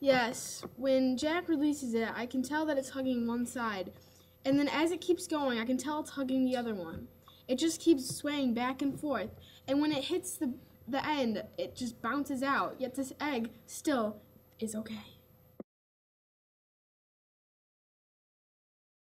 Yes, when Jack releases it, I can tell that it's hugging one side. And then as it keeps going, I can tell it's hugging the other one. It just keeps swaying back and forth. And when it hits the, the end, it just bounces out. Yet this egg still is okay.